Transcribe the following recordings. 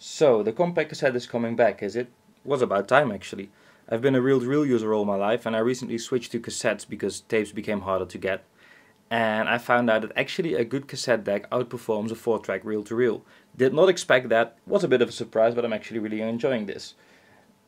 So, the compact cassette is coming back, is it? Was about time actually. I've been a reel-to-reel user all my life and I recently switched to cassettes because tapes became harder to get. And I found out that actually a good cassette deck outperforms a 4-track reel-to-reel. Did not expect that, was a bit of a surprise, but I'm actually really enjoying this.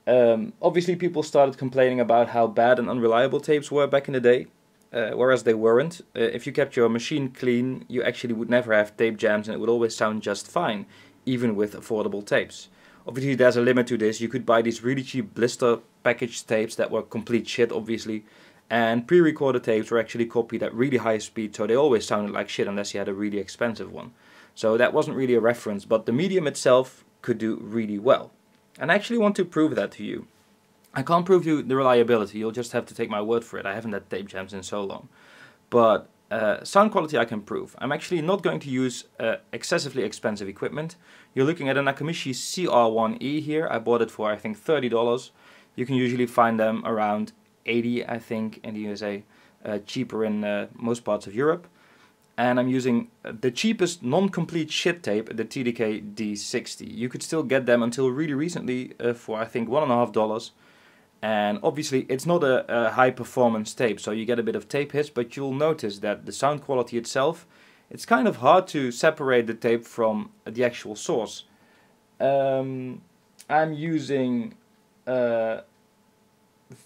Um, obviously people started complaining about how bad and unreliable tapes were back in the day, uh, whereas they weren't. Uh, if you kept your machine clean, you actually would never have tape jams and it would always sound just fine even with affordable tapes. Obviously, there's a limit to this. You could buy these really cheap blister packaged tapes that were complete shit, obviously, and pre recorded tapes were actually copied at really high speed, so they always sounded like shit unless you had a really expensive one. So that wasn't really a reference, but the medium itself could do really well. And I actually want to prove that to you. I can't prove you the reliability, you'll just have to take my word for it. I haven't had tape jams in so long. But uh, sound quality I can prove. I'm actually not going to use uh, excessively expensive equipment. You're looking at a Nakamichi CR1E here. I bought it for I think $30. You can usually find them around 80 I think in the USA, uh, cheaper in uh, most parts of Europe. And I'm using uh, the cheapest non-complete shit tape, the TDK D60. You could still get them until really recently uh, for I think one and a half dollars and obviously it's not a, a, high performance tape so you get a bit of tape hiss but you'll notice that the sound quality itself it's kind of hard to separate the tape from the actual source. Um, I'm using a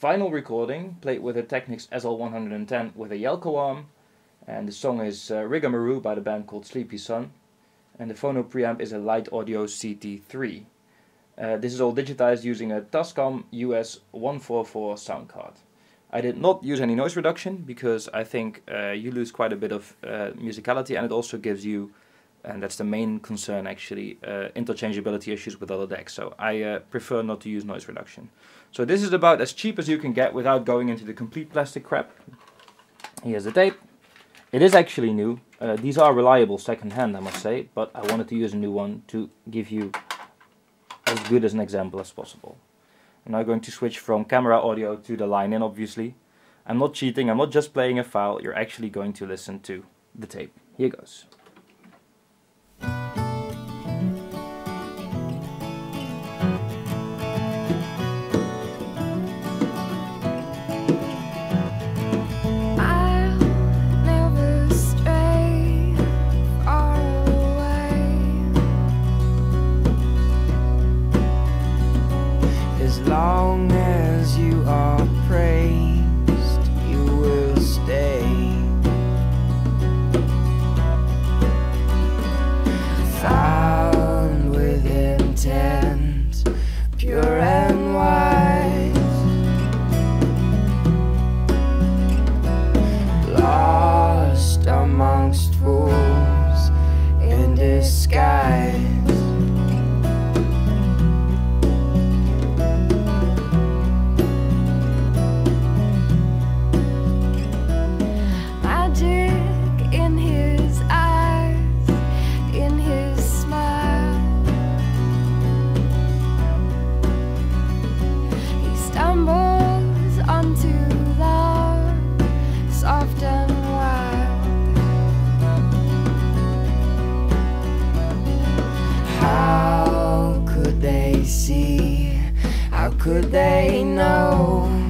vinyl recording played with a Technics SL110 with a Jelco arm. And the song is uh, Rigamaroo by the band called Sleepy Sun. And the phono preamp is a Light Audio CT3 uh, this is all digitized using a Tascam US144 sound card. I did not use any noise reduction because I think uh, you lose quite a bit of uh, musicality and it also gives you, and that's the main concern actually, uh, interchangeability issues with other decks. So I uh, prefer not to use noise reduction. So this is about as cheap as you can get without going into the complete plastic crap. Here's the tape. It is actually new. Uh, these are reliable second hand I must say, but I wanted to use a new one to give you as good as an example as possible. I'm now going to switch from camera audio to the line in obviously. I'm not cheating, I'm not just playing a file, you're actually going to listen to the tape. Here goes. long. Could they know